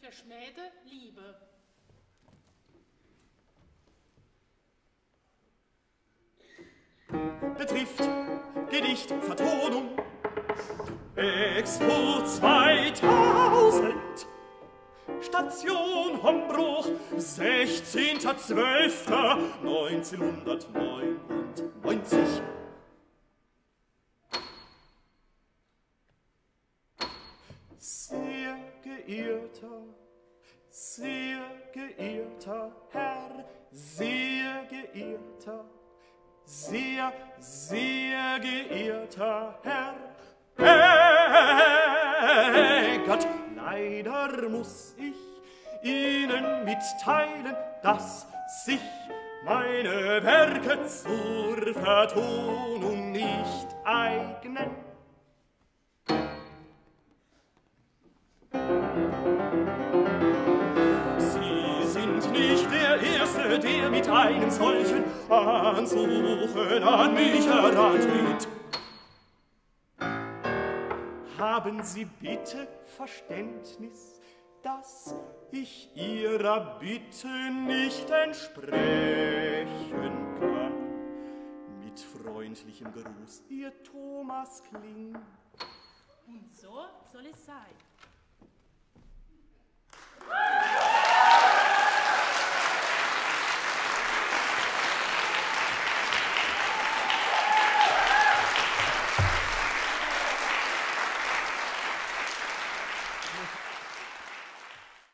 Verschmähte Liebe. Betrifft Gedicht Vertonung. Expo 2000 Station Hombruch 16.12.1999 So geirrter, sehr geirrter Herr, sehr geirrter, sehr, sehr geirrter Herr. Hey Gott, leider muss ich Ihnen mitteilen, dass sich meine Werke zur Vertonung nicht eignen. Der mit einem solchen Ansuchen an mich herantritt. Haben Sie bitte Verständnis, dass ich Ihrer Bitte nicht entsprechen kann. Mit freundlichem Gruß, Ihr Thomas Kling. Und so soll es sein.